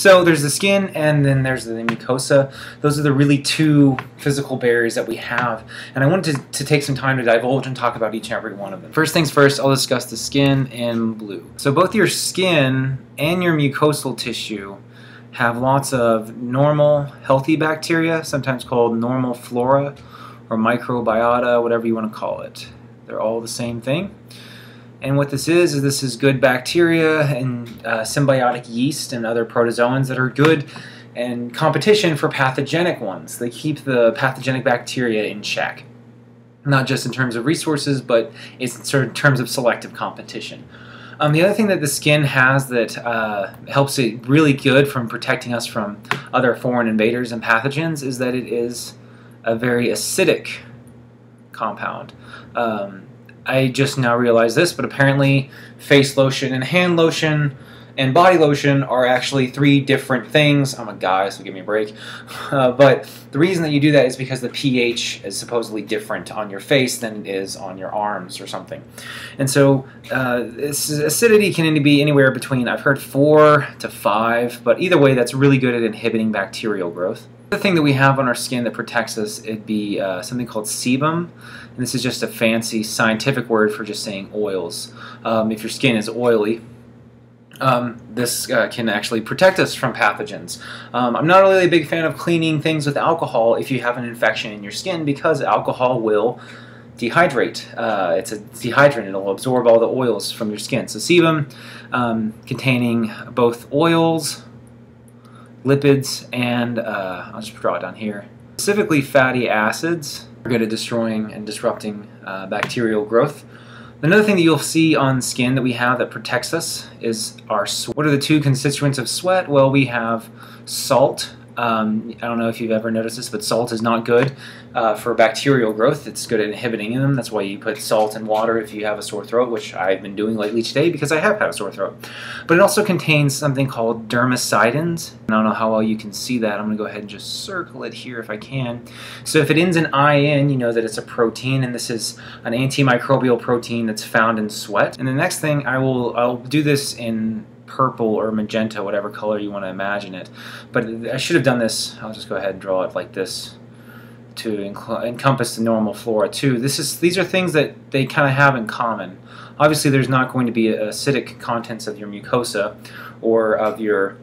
So there's the skin and then there's the mucosa. Those are the really two physical barriers that we have. And I wanted to, to take some time to divulge and talk about each and every one of them. First things first, I'll discuss the skin in blue. So both your skin and your mucosal tissue have lots of normal, healthy bacteria, sometimes called normal flora or microbiota, whatever you want to call it. They're all the same thing. And what this is, is this is good bacteria and uh, symbiotic yeast and other protozoans that are good and competition for pathogenic ones. They keep the pathogenic bacteria in check. Not just in terms of resources, but it's in terms of selective competition. Um, the other thing that the skin has that uh, helps it really good from protecting us from other foreign invaders and pathogens is that it is a very acidic compound. Um, I just now realized this, but apparently face lotion and hand lotion and body lotion are actually three different things. I'm a guy, so give me a break. Uh, but the reason that you do that is because the pH is supposedly different on your face than it is on your arms or something. And so uh, acidity can be anywhere between, I've heard four to five, but either way, that's really good at inhibiting bacterial growth. The thing that we have on our skin that protects us, it'd be uh, something called sebum. And this is just a fancy scientific word for just saying oils. Um, if your skin is oily, um, this uh, can actually protect us from pathogens. Um, I'm not really a big fan of cleaning things with alcohol if you have an infection in your skin because alcohol will dehydrate. Uh, it's a dehydrant. It'll absorb all the oils from your skin. So sebum um, containing both oils, lipids, and uh, I'll just draw it down here. Specifically fatty acids are good at destroying and disrupting uh, bacterial growth. Another thing that you'll see on skin that we have that protects us is our sweat. What are the two constituents of sweat? Well, we have salt um, I don't know if you've ever noticed this, but salt is not good uh, for bacterial growth. It's good at inhibiting them. That's why you put salt in water if you have a sore throat, which I've been doing lately today because I have had a sore throat. But it also contains something called dermcidins. I don't know how well you can see that. I'm going to go ahead and just circle it here if I can. So if it ends in IN, you know that it's a protein, and this is an antimicrobial protein that's found in sweat. And the next thing, I will I'll do this in purple or magenta, whatever color you want to imagine it. But I should have done this, I'll just go ahead and draw it like this to encompass the normal flora too. This is These are things that they kind of have in common. Obviously there's not going to be acidic contents of your mucosa or of your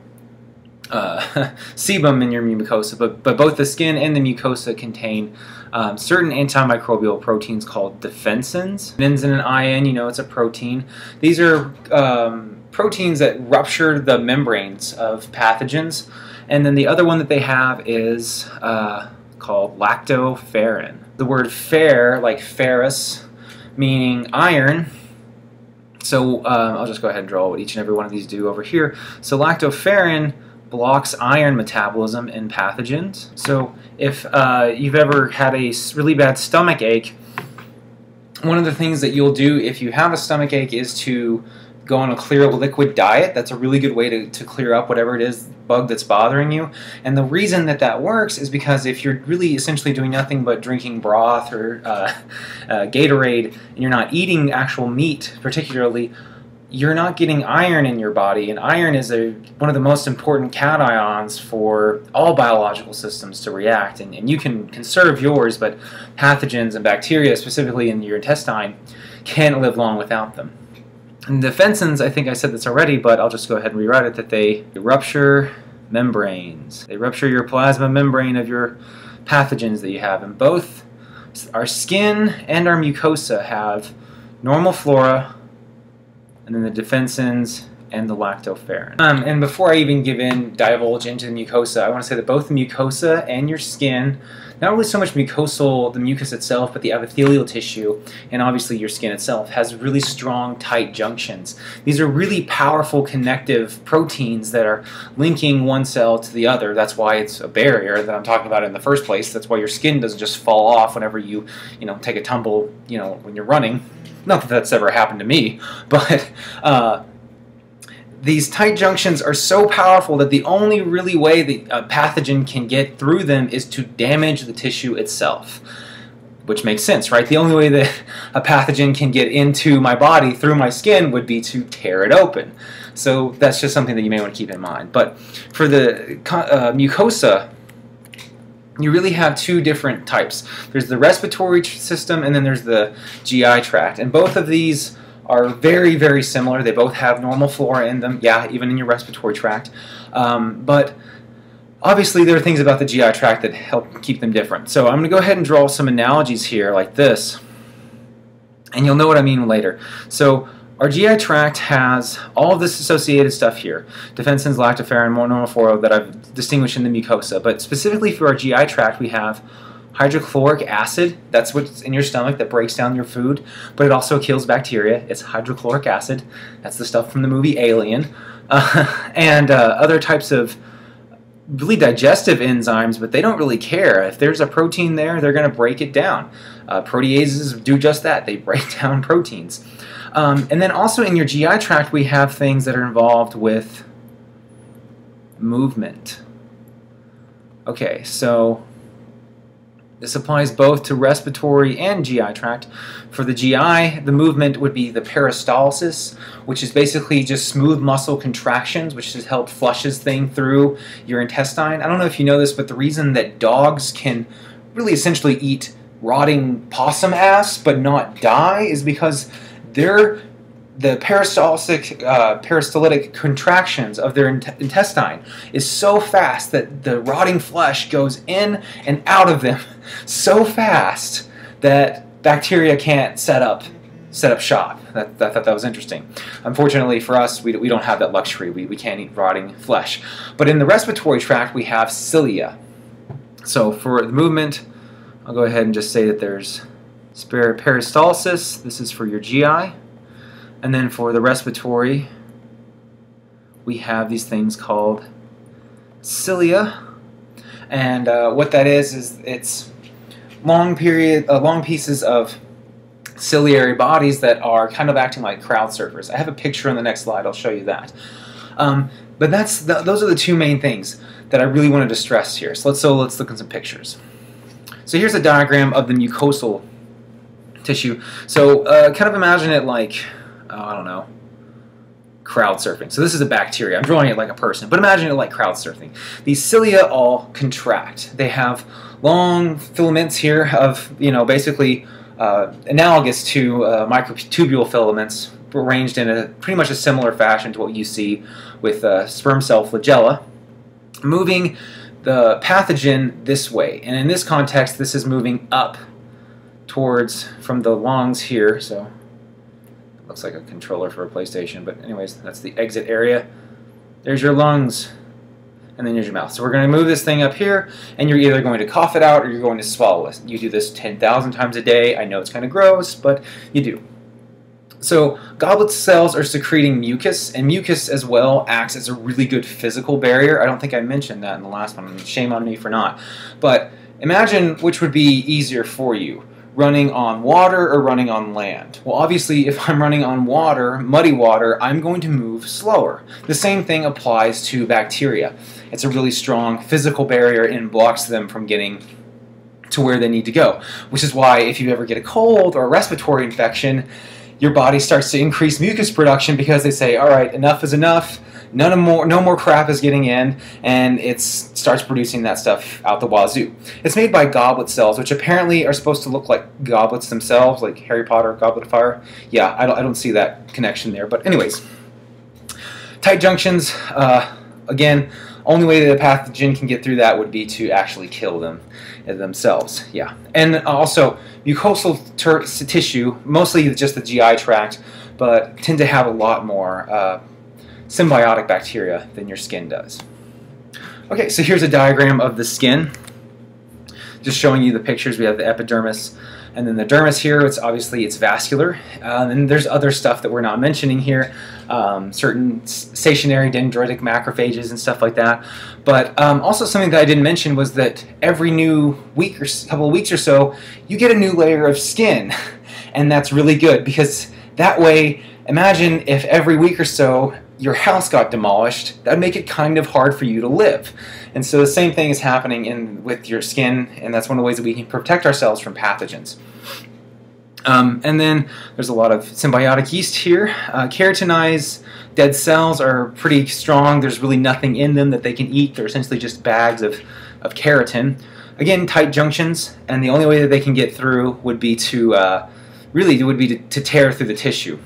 uh, sebum in your mucosa, but, but both the skin and the mucosa contain um, certain antimicrobial proteins called defensins. Ends in an IN, you know it's a protein. These are um, proteins that rupture the membranes of pathogens. And then the other one that they have is uh, called lactoferrin. The word fer, like ferrous, meaning iron. So uh, I'll just go ahead and draw what each and every one of these do over here. So lactoferrin blocks iron metabolism in pathogens. So if uh, you've ever had a really bad stomach ache, one of the things that you'll do if you have a stomach ache is to go on a clear liquid diet. That's a really good way to, to clear up whatever it is bug that's bothering you. And the reason that that works is because if you're really essentially doing nothing but drinking broth or uh, uh, Gatorade and you're not eating actual meat particularly, you're not getting iron in your body, and iron is a, one of the most important cations for all biological systems to react. And, and you can conserve yours, but pathogens and bacteria, specifically in your intestine, can't live long without them. And defensins, I think I said this already, but I'll just go ahead and rewrite it, that they rupture membranes. They rupture your plasma membrane of your pathogens that you have. And both our skin and our mucosa have normal flora, and then the defensins and the lactoferrin. Um, and before I even give in, divulge into the mucosa, I want to say that both the mucosa and your skin, not only so much mucosal, the mucus itself, but the epithelial tissue, and obviously your skin itself, has really strong, tight junctions. These are really powerful connective proteins that are linking one cell to the other. That's why it's a barrier that I'm talking about in the first place. That's why your skin doesn't just fall off whenever you, you know, take a tumble, you know, when you're running. Not that that's ever happened to me, but uh, these tight junctions are so powerful that the only really way the pathogen can get through them is to damage the tissue itself. Which makes sense, right? The only way that a pathogen can get into my body through my skin would be to tear it open. So that's just something that you may want to keep in mind. But for the uh, mucosa, you really have two different types. There's the respiratory system and then there's the GI tract. And both of these are very, very similar. They both have normal flora in them, yeah, even in your respiratory tract. Um, but obviously there are things about the GI tract that help keep them different. So I'm going to go ahead and draw some analogies here like this. And you'll know what I mean later. So our GI tract has all of this associated stuff here, defensins, lactoferrin, normal flora that I've distinguished in the mucosa. But specifically for our GI tract, we have hydrochloric acid. That's what's in your stomach that breaks down your food, but it also kills bacteria. It's hydrochloric acid. That's the stuff from the movie Alien. Uh, and uh, other types of really digestive enzymes, but they don't really care. If there's a protein there, they're going to break it down. Uh, proteases do just that. They break down proteins. Um, and then also in your GI tract, we have things that are involved with movement. Okay, so this applies both to respiratory and GI tract. For the GI, the movement would be the peristalsis, which is basically just smooth muscle contractions, which has helped flushes thing through your intestine. I don't know if you know this, but the reason that dogs can really essentially eat rotting possum ass but not die is because their the peristaltic, uh, contractions of their int intestine is so fast that the rotting flesh goes in and out of them so fast that bacteria can't set up set up shop. That, I thought that was interesting. Unfortunately for us, we, we don't have that luxury. We, we can't eat rotting flesh. But in the respiratory tract, we have cilia. So for the movement, I'll go ahead and just say that there's peristalsis. This is for your GI. And then for the respiratory, we have these things called cilia. And uh, what that is, is it's long period, uh, long pieces of ciliary bodies that are kind of acting like crowd surfers. I have a picture on the next slide. I'll show you that. Um, but that's the, those are the two main things that I really wanted to stress here. So let's so let's look at some pictures. So here's a diagram of the mucosal tissue. So uh, kind of imagine it like oh, I don't know, crowd surfing. So this is a bacteria. I'm drawing it like a person, but imagine it like crowd surfing. These cilia all contract. They have long filaments here of, you know, basically uh, analogous to uh, microtubule filaments arranged in a pretty much a similar fashion to what you see with uh, sperm cell flagella, moving the pathogen this way. And in this context, this is moving up towards from the lungs here. So looks like a controller for a PlayStation, but anyways, that's the exit area. There's your lungs, and then there's your mouth. So we're going to move this thing up here, and you're either going to cough it out or you're going to swallow it. You do this 10,000 times a day. I know it's kind of gross, but you do. So goblet cells are secreting mucus, and mucus as well acts as a really good physical barrier. I don't think I mentioned that in the last one. Shame on me for not. But imagine which would be easier for you running on water or running on land? Well, obviously, if I'm running on water, muddy water, I'm going to move slower. The same thing applies to bacteria. It's a really strong physical barrier and blocks them from getting to where they need to go, which is why if you ever get a cold or a respiratory infection, your body starts to increase mucus production because they say, all right, enough is enough None more, no more crap is getting in, and it starts producing that stuff out the wazoo. It's made by goblet cells, which apparently are supposed to look like goblets themselves, like Harry Potter, Goblet of Fire. Yeah, I don't, I don't see that connection there. But anyways, tight junctions, uh, again, only way that a pathogen can get through that would be to actually kill them themselves. Yeah, and also mucosal tissue, mostly just the GI tract, but tend to have a lot more uh, symbiotic bacteria than your skin does. Okay, so here's a diagram of the skin. Just showing you the pictures. We have the epidermis and then the dermis here. It's obviously it's vascular. Uh, and there's other stuff that we're not mentioning here. Um, certain stationary dendritic macrophages and stuff like that. But um, also something that I didn't mention was that every new week or couple of weeks or so, you get a new layer of skin. And that's really good because that way, imagine if every week or so your house got demolished, that would make it kind of hard for you to live. And so the same thing is happening in with your skin, and that's one of the ways that we can protect ourselves from pathogens. Um, and then there's a lot of symbiotic yeast here. Uh, keratinized dead cells are pretty strong. There's really nothing in them that they can eat. They're essentially just bags of, of keratin. Again, tight junctions, and the only way that they can get through would be to, uh, really, would be to, to, tear through the tissue.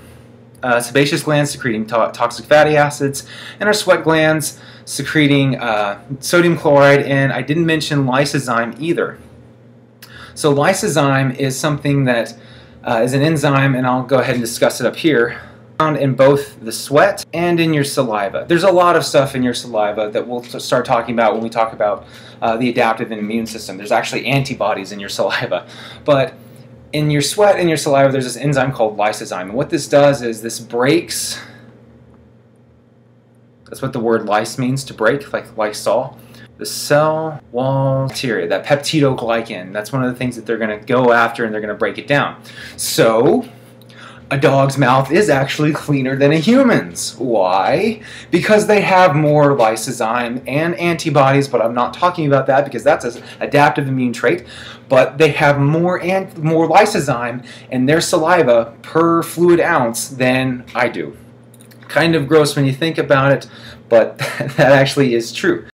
Uh, sebaceous glands secreting to toxic fatty acids, and our sweat glands secreting uh, sodium chloride, and I didn't mention lysozyme either. So lysozyme is something that uh, is an enzyme, and I'll go ahead and discuss it up here, found in both the sweat and in your saliva. There's a lot of stuff in your saliva that we'll start talking about when we talk about uh, the adaptive and immune system. There's actually antibodies in your saliva. But in your sweat and your saliva, there's this enzyme called lysozyme. And what this does is this breaks, that's what the word lyse means, to break, like Lysol the cell wall bacteria, that peptidoglycan. That's one of the things that they're going to go after and they're going to break it down. So, a dog's mouth is actually cleaner than a human's. Why? Because they have more lysozyme and antibodies, but I'm not talking about that because that's an adaptive immune trait. But they have more and more lysozyme in their saliva per fluid ounce than I do. Kind of gross when you think about it, but that actually is true.